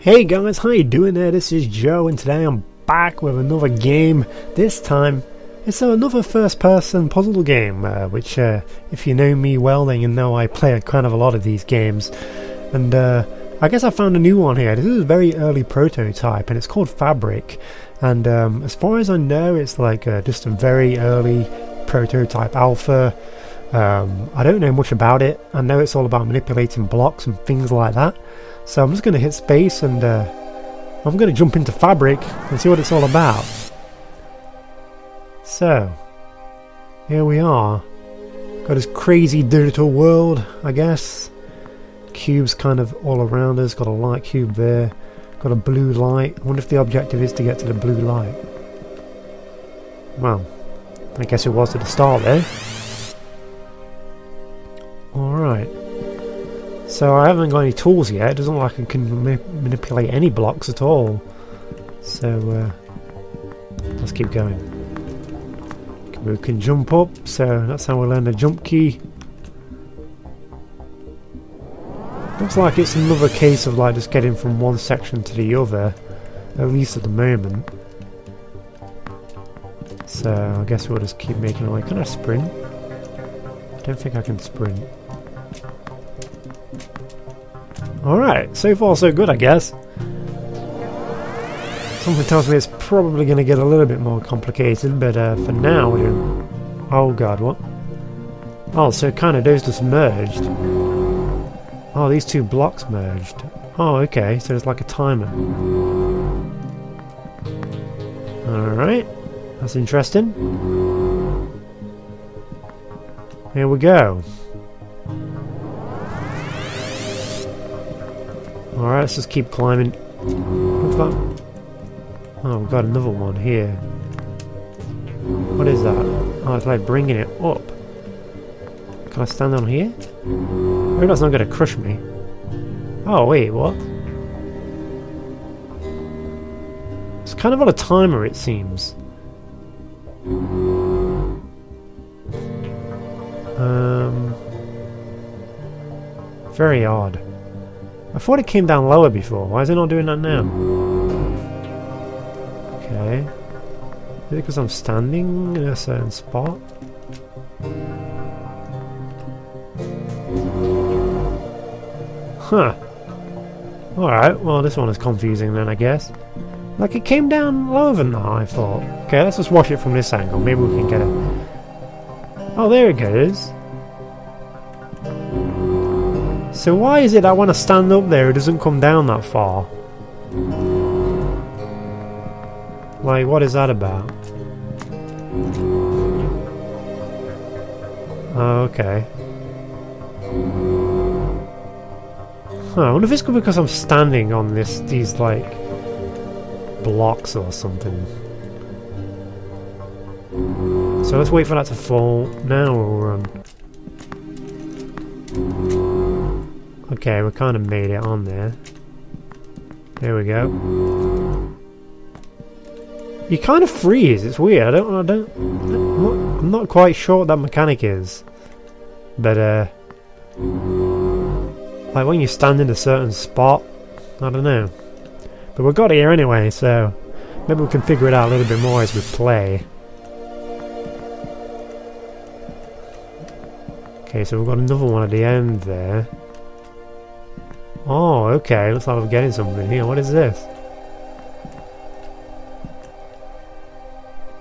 Hey guys, how you doing there? This is Joe and today I'm back with another game. This time it's another first person puzzle game, uh, which uh, if you know me well then you know I play kind of a lot of these games. And uh, I guess I found a new one here. This is a very early prototype and it's called Fabric. And um, as far as I know it's like uh, just a very early prototype alpha. Um, I don't know much about it. I know it's all about manipulating blocks and things like that. So I'm just going to hit space and uh, I'm going to jump into Fabric and see what it's all about. So, here we are. Got this crazy digital world, I guess. Cubes kind of all around us. Got a light cube there. Got a blue light. I wonder if the objective is to get to the blue light. Well, I guess it was at the start there. Alright. So I haven't got any tools yet. It doesn't look like I can ma manipulate any blocks at all. So uh, let's keep going. We can jump up, so that's how we learn the jump key. Looks like it's another case of like just getting from one section to the other, at least at the moment. So I guess we'll just keep making our way. Can I sprint? I don't think I can sprint. Alright, so far so good I guess. Something tells me it's probably going to get a little bit more complicated, but uh, for now we're. Oh god, what? Oh, so kind of those just merged. Oh, these two blocks merged. Oh, okay, so it's like a timer. Alright, that's interesting. Here we go. Alright, let's just keep climbing. Oh, we've got another one here. What is that? Oh, it's like bringing it up. Can I stand on here? I hope that's not going to crush me. Oh, wait, what? It's kind of on a timer, it seems. Um, very odd. I thought it came down lower before. Why is it not doing that now? Okay. Is it because I'm standing in a certain spot? Huh. Alright, well this one is confusing then I guess. Like it came down lower than that I thought. Okay, let's just watch it from this angle. Maybe we can get it. Oh, there it goes. So why is it that when I stand up there it doesn't come down that far? Like, what is that about? Okay. Huh, I wonder if it's because I'm standing on this, these, like, blocks or something. So let's wait for that to fall. Now we'll run. Um, Okay, we kind of made it on there. There we go. You kind of freeze. It's weird. I don't. I don't. I'm not, I'm not quite sure what that mechanic is, but uh, like when you stand in a certain spot, I don't know. But we've got here anyway, so maybe we can figure it out a little bit more as we play. Okay, so we've got another one at the end there. Oh, okay. Looks like we're getting something here. What is this?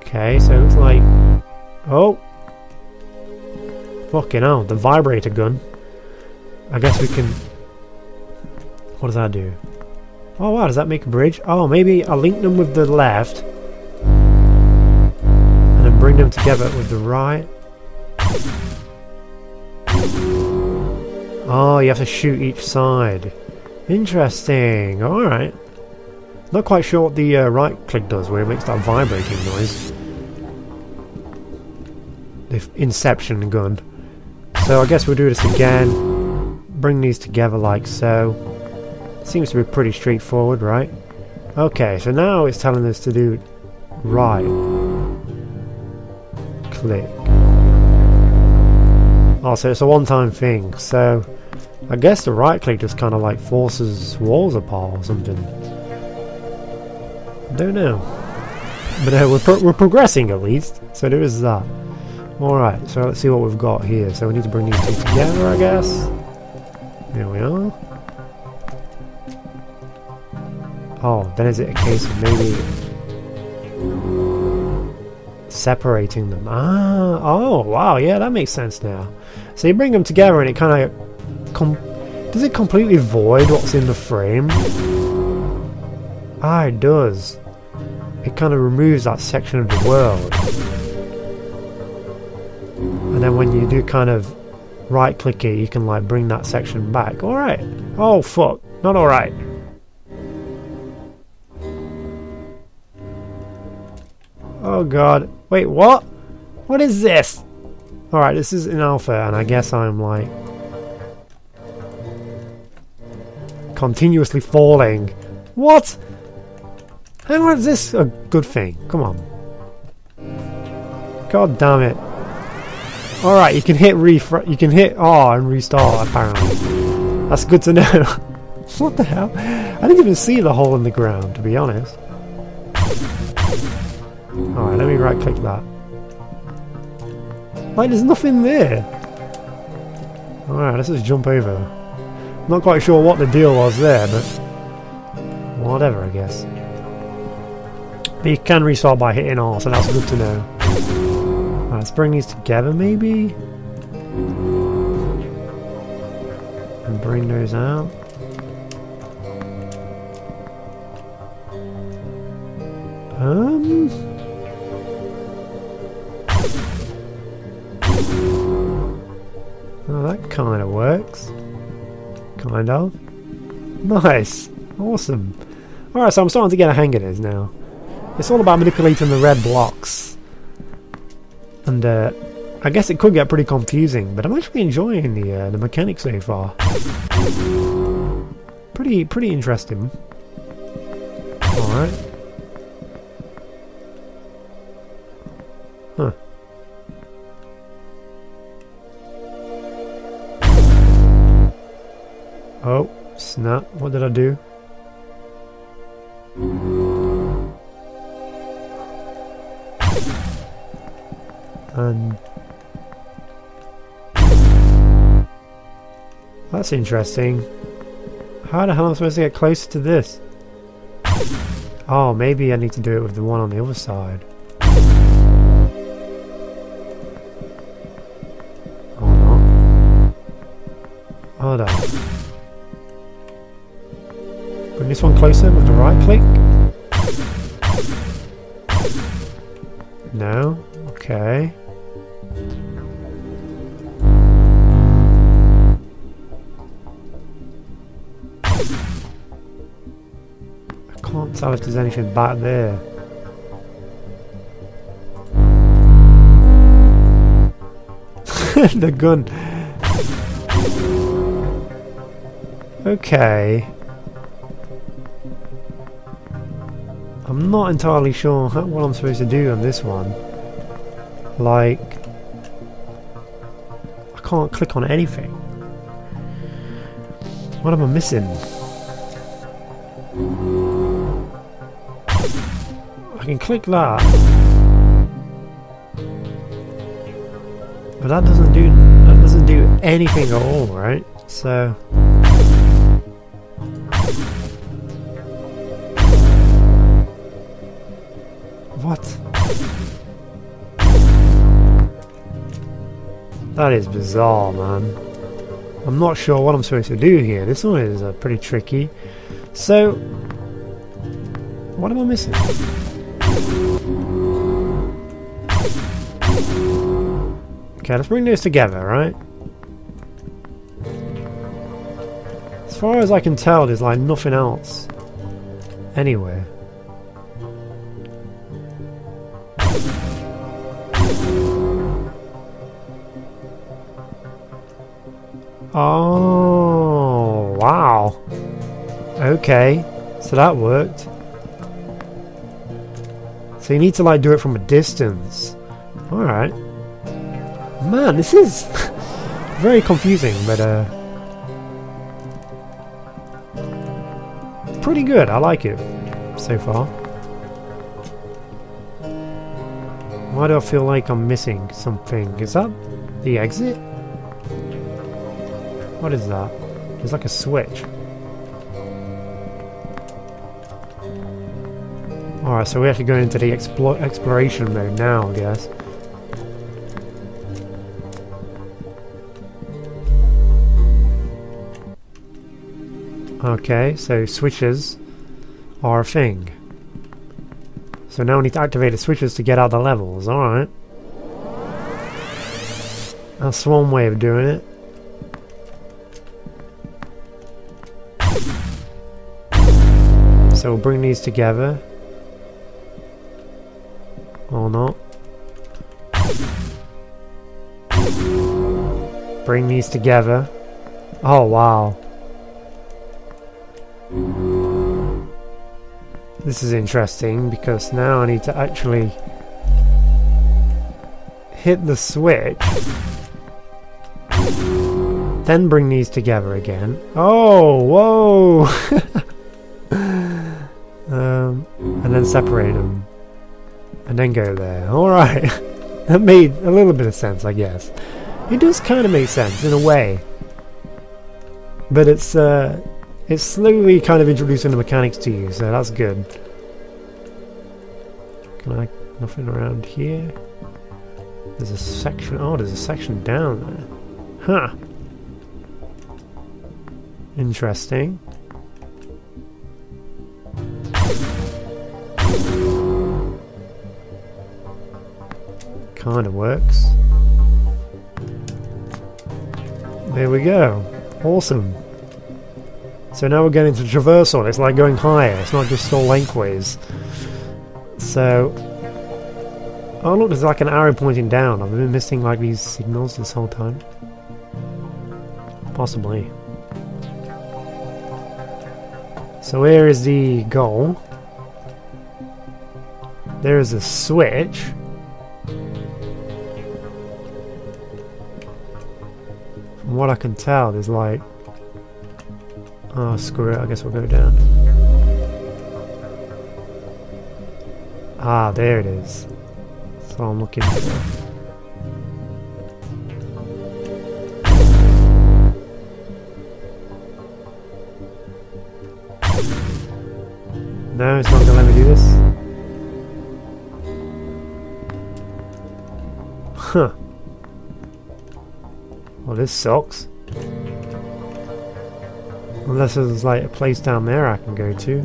Okay, so it looks like... Oh! Fucking hell, the vibrator gun. I guess we can... What does that do? Oh wow, does that make a bridge? Oh, maybe I'll link them with the left. And then bring them together with the right. Oh, you have to shoot each side. Interesting. Alright. Not quite sure what the uh, right click does where it makes that vibrating noise. The Inception gun. So I guess we'll do this again. Bring these together like so. Seems to be pretty straightforward, right? Okay, so now it's telling us to do right. Click. Oh, so it's a one-time thing. So I guess the right click just kind of like forces walls apart or something. Don't know. But uh, we're, pro we're progressing at least, so there is that. Alright, so let's see what we've got here. So we need to bring these two together, I guess. There we are. Oh, then is it a case of maybe separating them? Ah, oh, wow, yeah, that makes sense now. So you bring them together and it kind of... Does it completely void what's in the frame? Ah, it does. It kind of removes that section of the world. And then when you do kind of right click it, you can like bring that section back. Alright. Oh fuck. Not alright. Oh god. Wait, what? What is this? Alright, this is in alpha, and I guess I'm like... Continuously falling. What? How is this a good thing? Come on. God damn it. Alright, you can hit refresh. You can hit R and restart, apparently. That's good to know. what the hell? I didn't even see the hole in the ground, to be honest. Alright, let me right click that. Like, there's nothing there. Alright, let's just jump over. Not quite sure what the deal was there, but... Whatever, I guess. But you can restart by hitting R, so that's good to know. Right, let's bring these together, maybe? And bring those out. Um... Oh, that kind of works. Kind of. Nice. Awesome. Alright, so I'm starting to get a hang of this now. It's all about manipulating the red blocks. And uh, I guess it could get pretty confusing, but I'm actually enjoying the uh, the mechanics so far. Pretty pretty interesting. Alright. Oh, snap. What did I do? And... That's interesting. How the hell am I supposed to get closer to this? Oh, maybe I need to do it with the one on the other side. Hold on. Bring this one closer with the right click. No? Okay. I can't tell if there's anything back there. the gun. Okay. I'm not entirely sure what I'm supposed to do on this one. Like, I can't click on anything. What am I missing? I can click that. But that doesn't do that doesn't do anything at all, right? So What? That is bizarre, man. I'm not sure what I'm supposed to do here. This one is uh, pretty tricky. So, what am I missing? Okay, let's bring those together, right? As far as I can tell, there's like nothing else anywhere. Oh, wow. Okay, so that worked. So you need to like do it from a distance. Alright. Man, this is very confusing, but uh... Pretty good, I like it so far. Why do I feel like I'm missing something? Is that the exit? What is that? It's like a switch. Alright, so we have to go into the explo exploration mode now, I guess. Okay, so switches are a thing. So now we need to activate the switches to get out the levels, alright. That's one way of doing it. So we'll bring these together. Or not. Bring these together. Oh wow. This is interesting because now I need to actually hit the switch then bring these together again. Oh, whoa! separate them. And then go there. Alright. that made a little bit of sense, I guess. It does kind of make sense, in a way. But it's, uh, it's slowly kind of introducing the mechanics to you, so that's good. Can I... nothing around here? There's a section... oh, there's a section down there. Huh. Interesting. Kinda works. There we go. Awesome. So now we're getting to traversal. It's like going higher. It's not just all lengthways. So... Oh look, there's like an arrow pointing down. I've been missing like these signals this whole time. Possibly. So where is the goal? There is a switch. What I can tell, there's like... Oh, screw it, I guess we'll go down. Ah, there it is. So I'm looking. No, it's not gonna let me do this. Huh. This sucks. Unless there's like a place down there I can go to.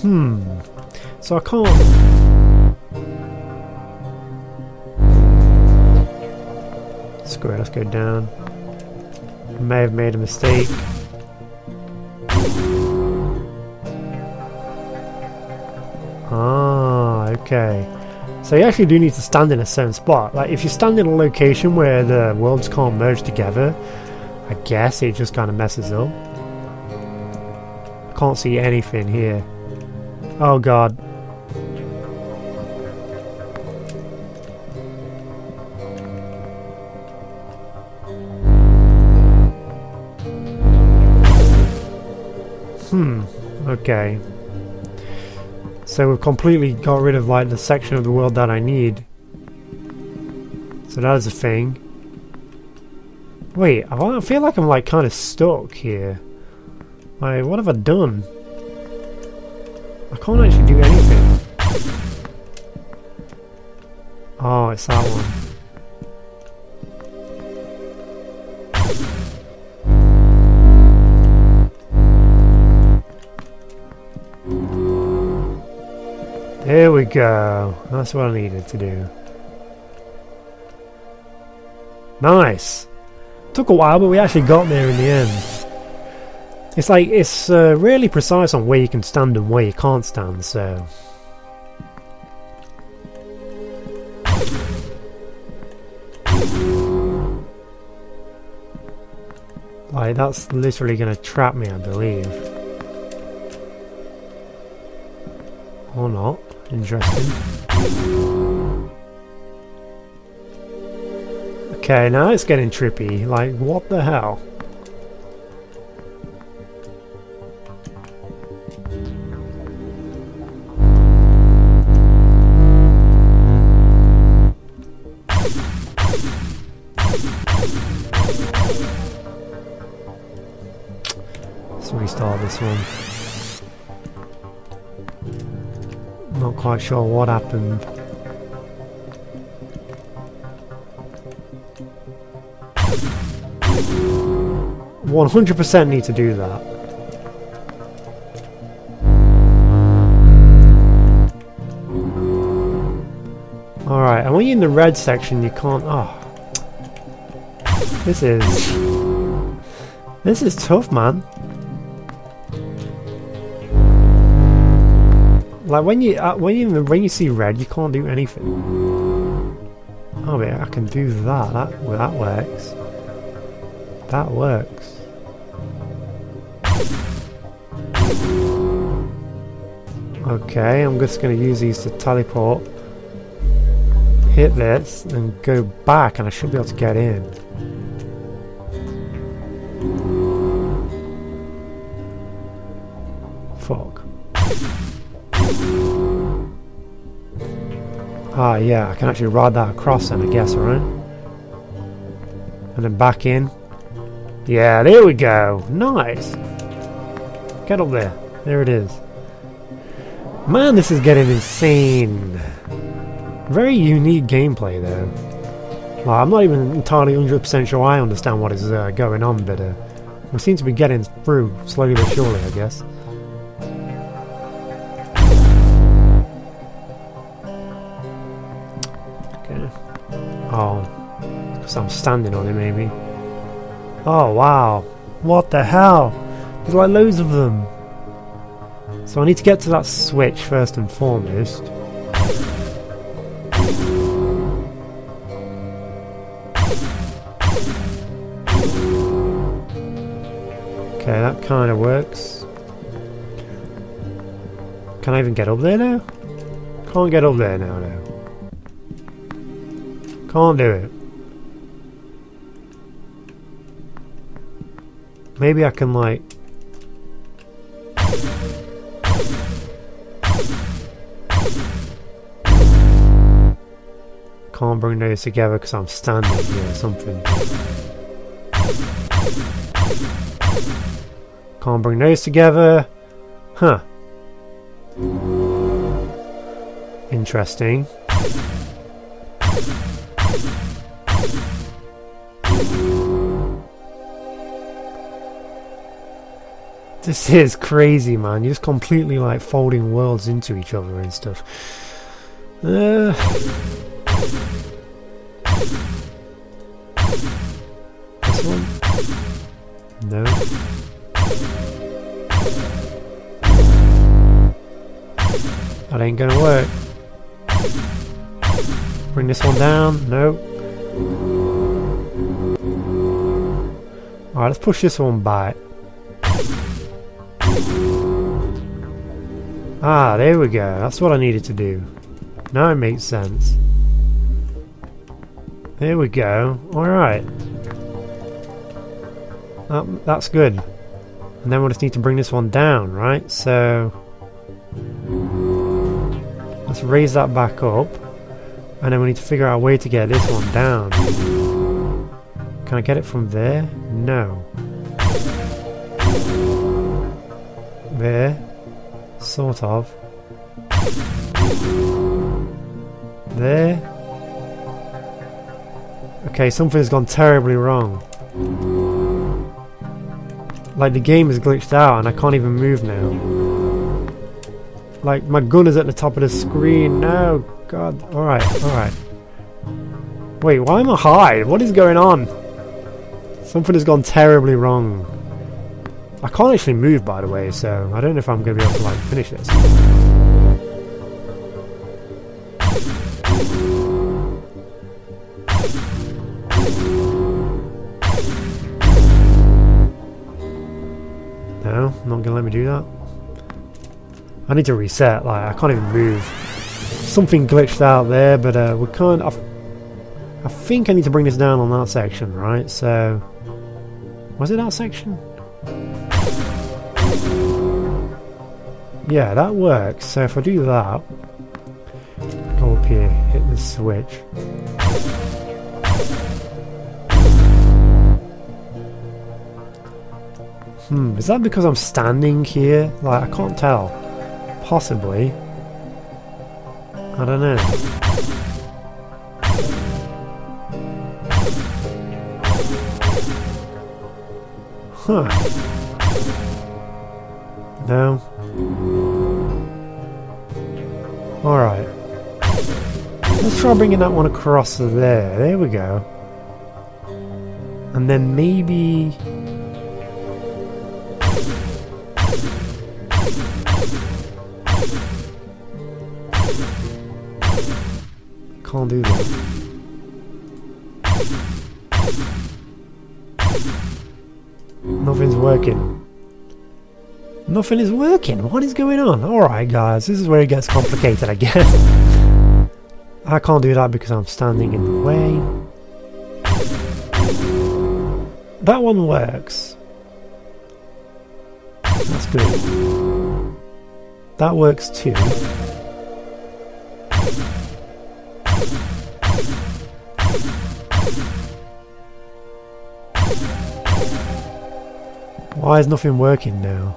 Hmm. So I can't Screw it, let's go down. I May have made a mistake. Ah, okay. So you actually do need to stand in a certain spot. Like if you stand in a location where the worlds can't merge together, I guess it just kind of messes up. I can't see anything here. Oh god. Hmm, okay. So we've completely got rid of like the section of the world that I need. So that is a thing. Wait, I feel like I'm like kind of stuck here. Like, what have I done? I can't actually do anything. Oh, it's that one. There we go. That's what I needed to do. Nice! Took a while, but we actually got there in the end. It's like, it's uh, really precise on where you can stand and where you can't stand, so... Like, that's literally going to trap me, I believe. Or not. Interesting. Okay, now it's getting trippy. Like, what the hell? Quite sure what happened. One hundred percent need to do that. Alright, and when you're in the red section you can't oh This is This is tough man. Like when you uh, when you when you see red, you can't do anything. Oh wait, I can do that. That that works. That works. Okay, I'm just going to use these to teleport. Hit this and go back, and I should be able to get in. Ah, yeah, I can actually ride that across then, I guess, right? And then back in. Yeah, there we go. Nice. Get up there. There it is. Man, this is getting insane. Very unique gameplay, though. Well, I'm not even entirely 100% sure I understand what is uh, going on, but uh, we seem to be getting through slowly but surely, I guess. I'm standing on it maybe. Oh wow, what the hell? There's like loads of them. So I need to get to that switch first and foremost. Okay, that kind of works. Can I even get up there now? Can't get up there now, no. Can't do it. Maybe I can like... Can't bring those together because I'm standing here or something. Can't bring those together. Huh. Interesting. This is crazy, man. You're just completely like folding worlds into each other and stuff. Uh, this one? No. That ain't gonna work. Bring this one down. No. Alright, let's push this one back. Ah, there we go. That's what I needed to do. Now it makes sense. There we go. Alright. That, that's good. And then we'll just need to bring this one down, right? So... Let's raise that back up. And then we need to figure out a way to get this one down. Can I get it from there? No. There. Sort of. There. Okay, something's gone terribly wrong. Like the game is glitched out and I can't even move now. Like my gun is at the top of the screen. No, God. Alright, alright. Wait, why am I high? What is going on? Something has gone terribly wrong. I can't actually move, by the way, so I don't know if I'm going to be able to like finish this. No, not going to let me do that. I need to reset, like, I can't even move. Something glitched out there, but uh, we can't... I've, I think I need to bring this down on that section, right? So, was it that section? Yeah, that works. So if I do that, go up here, hit the switch. Hmm, is that because I'm standing here? Like, I can't tell. Possibly. I don't know. Huh. No. Alright. Let's try bringing that one across there. There we go. And then maybe... Can't do that. Nothing is working. What is going on? Alright guys, this is where it gets complicated I guess. I can't do that because I'm standing in the way. That one works. That's good. That works too. Why is nothing working now?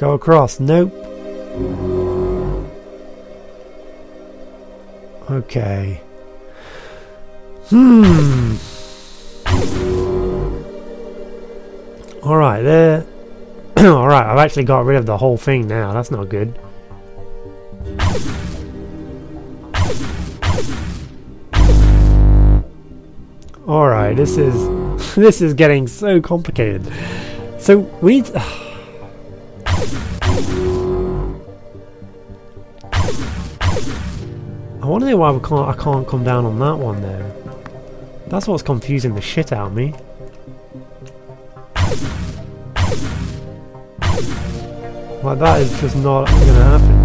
Go across. Nope. Okay. Hmm. Alright, there. Alright, I've actually got rid of the whole thing now. That's not good. Alright, this is... this is getting so complicated. So, we need to, I wonder why we can't, I can't come down on that one there. That's what's confusing the shit out of me. Like that is just not gonna happen.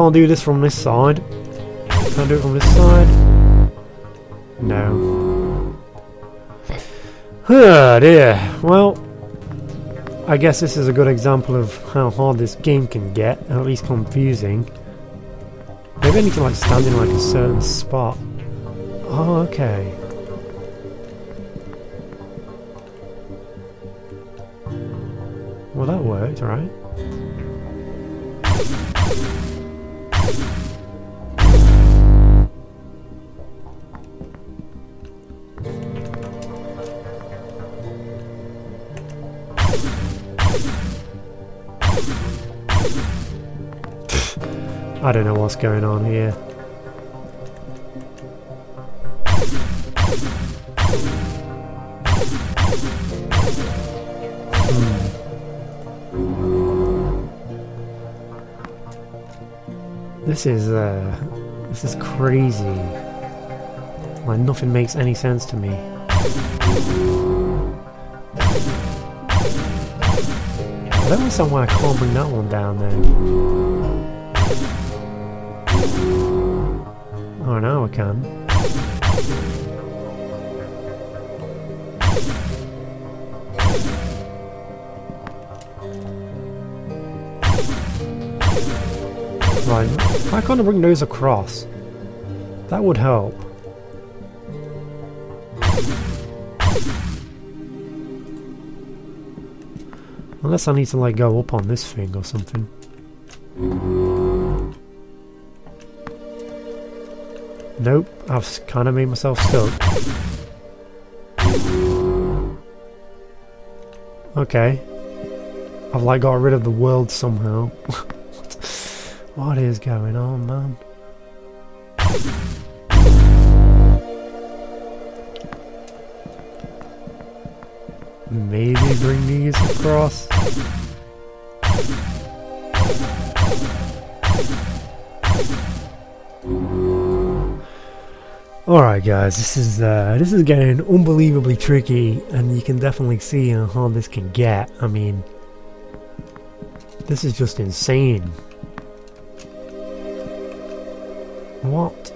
Can't do this from this side. Can't do it from this side. No. Oh dear. Well, I guess this is a good example of how hard this game can get, or at least confusing. Maybe I need to like stand in like a certain spot. Oh, okay. Well, that worked, right? I don't know what's going on here. Hmm. This is, uh, this is crazy. Like, nothing makes any sense to me. I don't understand why I can't bring that one down there. Oh, now I can. Right, why can't I bring those across? That would help. Unless I need to like go up on this thing or something. Nope, I've kind of made myself stuck. Okay. I've like got rid of the world somehow. what is going on, man? Maybe bring these across. Alright guys, this is uh, this is getting unbelievably tricky and you can definitely see how this can get. I mean, this is just insane. What?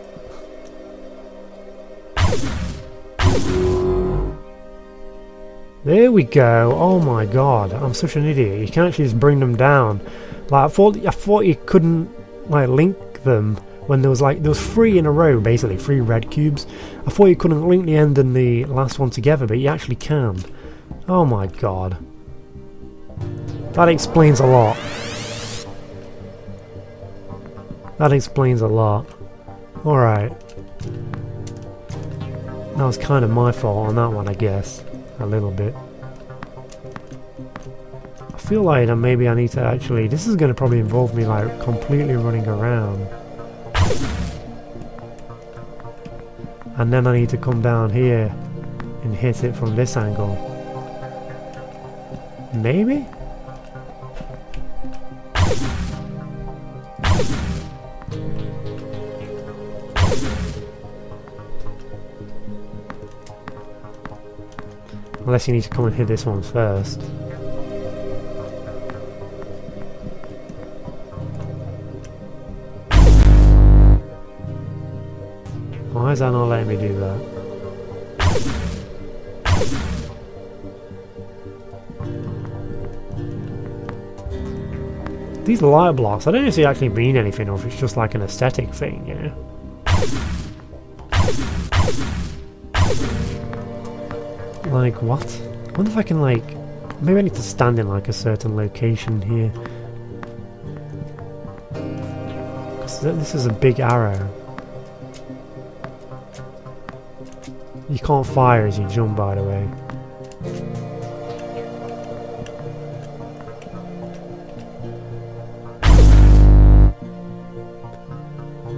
There we go. Oh my god, I'm such an idiot. You can actually just bring them down. Like I thought I thought you couldn't like link them when there was like there was three in a row basically three red cubes. I thought you couldn't link the end and the last one together but you actually can. Oh my god. That explains a lot. That explains a lot. Alright that was kind of my fault on that one I guess a little bit I feel like maybe I need to actually this is going to probably involve me like completely running around and then I need to come down here and hit it from this angle. Maybe? Unless you need to come and hit this one first. Why is that not letting me do that? These light blocks, I don't know if they actually mean anything or if it's just like an aesthetic thing, you know? Like, what? I wonder if I can, like... Maybe I need to stand in, like, a certain location here. Because this is a big arrow. You can't fire as you jump, by the way.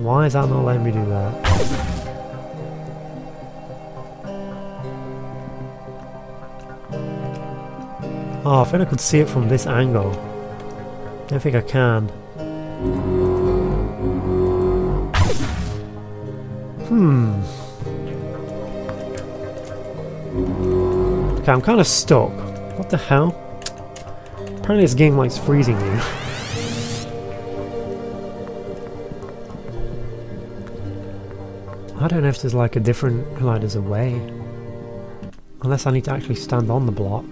Why is that not letting me do that? Oh, I think I could see it from this angle. I don't think I can. Hmm. Okay, I'm kind of stuck. What the hell? Apparently this game likes freezing you. I don't know if there's like a different, like there's a way. Unless I need to actually stand on the block.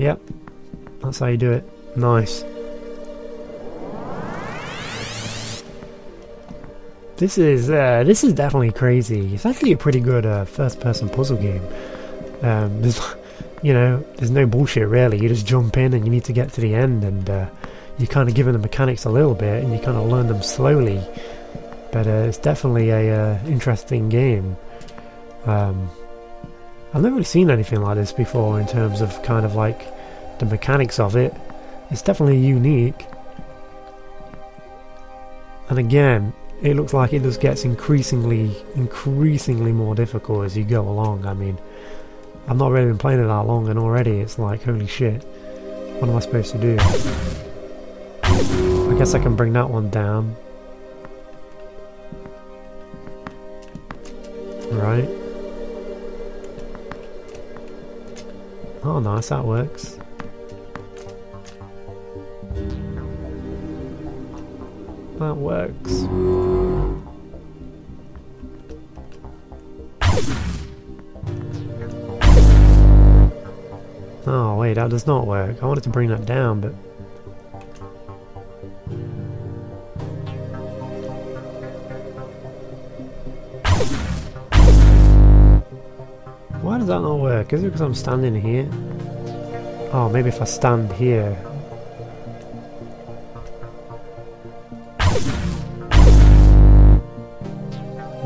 Yep, that's how you do it. Nice. This is uh, this is definitely crazy. It's actually a pretty good uh, first-person puzzle game. Um, there's, you know, there's no bullshit really. You just jump in and you need to get to the end, and uh, you're kind of given the mechanics a little bit, and you kind of learn them slowly. But uh, it's definitely a uh, interesting game. Um, I've never really seen anything like this before in terms of kind of like the mechanics of it. It's definitely unique. And again, it looks like it just gets increasingly, increasingly more difficult as you go along. I mean, I've not really been playing it that long and already it's like, holy shit, what am I supposed to do? I guess I can bring that one down. Right. Oh nice, that works. That works. Oh wait, that does not work. I wanted to bring that down, but... not? Is it because I'm standing here? Oh, maybe if I stand here,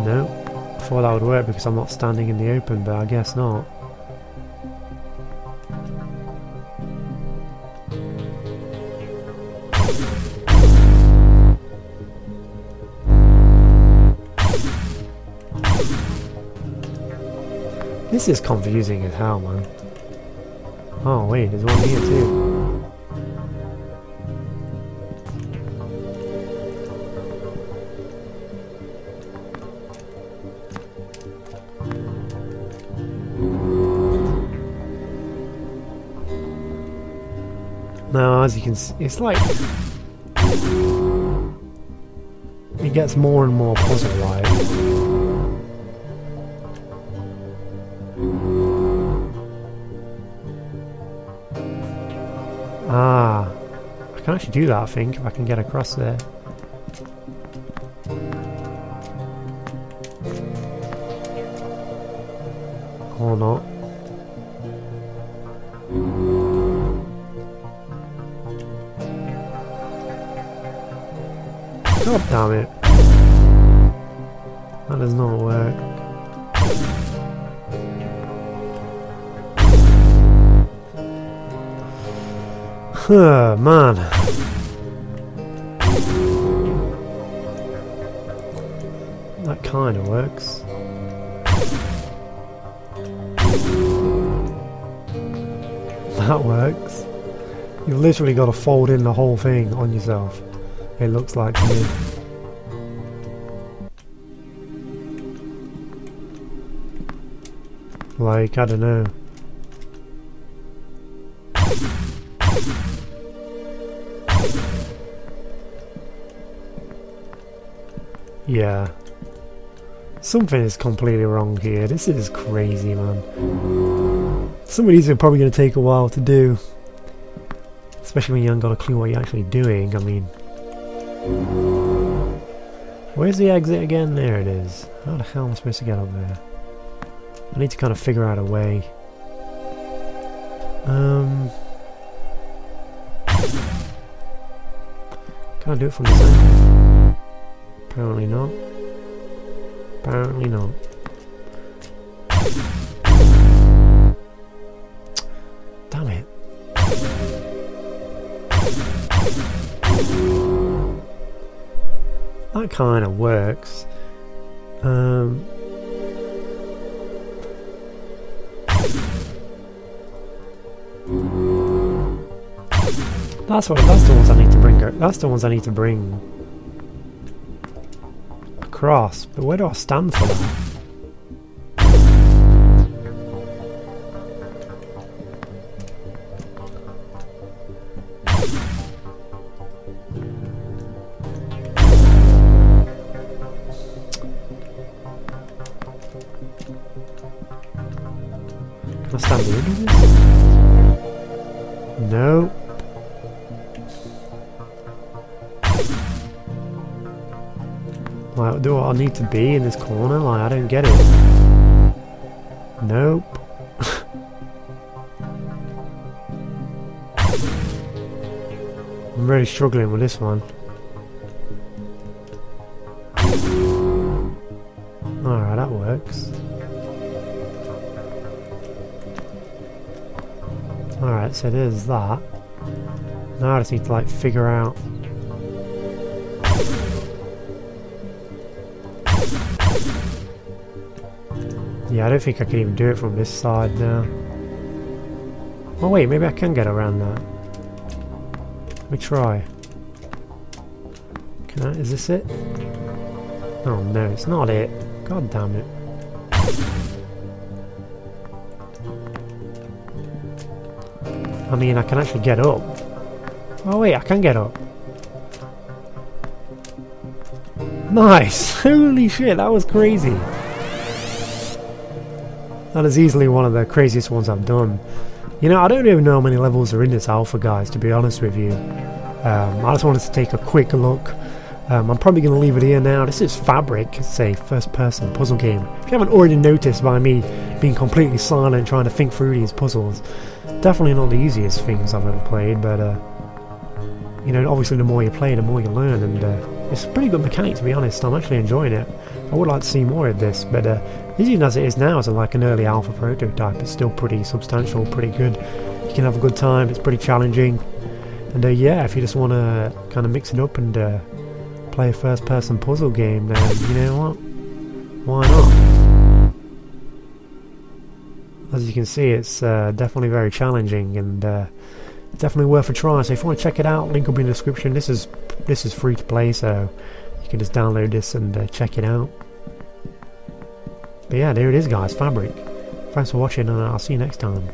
No, thought that would work because I'm not standing in the open, but I guess not. This is confusing as hell, man. Oh wait, there's one here too. Now, as you can see, it's like... It gets more and more puzzle-like. Can actually do that, I think, if I can get across there. Or not. God damn it. That does not work. Huh, man. That kind of works. That works. You've literally got to fold in the whole thing on yourself. It looks like to me. Like, I don't know. Yeah. Something is completely wrong here. This is crazy, man. Some of these are probably going to take a while to do. Especially when you haven't got a clue what you're actually doing. I mean, Where's the exit again? There it is. How the hell am I supposed to get up there? I need to kind of figure out a way. Um... Can I do it from the side? Apparently not. Apparently not. Damn it. That kind of works. Um, that's what. That's the ones I need to bring. That's the ones I need to bring across. But where do I stand for To be in this corner? Like, I don't get it. Nope. I'm really struggling with this one. Alright, that works. Alright, so there's that. Now I just need to like figure out Yeah, I don't think I can even do it from this side now. Oh wait, maybe I can get around that. Let me try. Can I, is this it? Oh no, it's not it. God damn it. I mean, I can actually get up. Oh wait, I can get up. Nice! Holy shit, that was crazy. That is easily one of the craziest ones I've done. You know, I don't even know how many levels are in this alpha, guys, to be honest with you. Um, I just wanted to take a quick look. Um, I'm probably going to leave it here now. This is Fabric, it's a first-person puzzle game. If you haven't already noticed by me being completely silent trying to think through these puzzles, definitely not the easiest things I've ever played, but uh, you know, obviously the more you play, the more you learn, and uh, it's a pretty good mechanic to be honest. I'm actually enjoying it. I would like to see more of this, but uh, even as it is now, as a, like an early alpha prototype, it's still pretty substantial, pretty good. You can have a good time. It's pretty challenging, and uh, yeah, if you just want to kind of mix it up and uh, play a first-person puzzle game, then you know what? Why not? as you can see, it's uh, definitely very challenging and uh, definitely worth a try. So if you want to check it out, link will be in the description. This is this is free to play, so you can just download this and uh, check it out. But yeah, there it is, guys. Fabric. Thanks for watching, and I'll see you next time.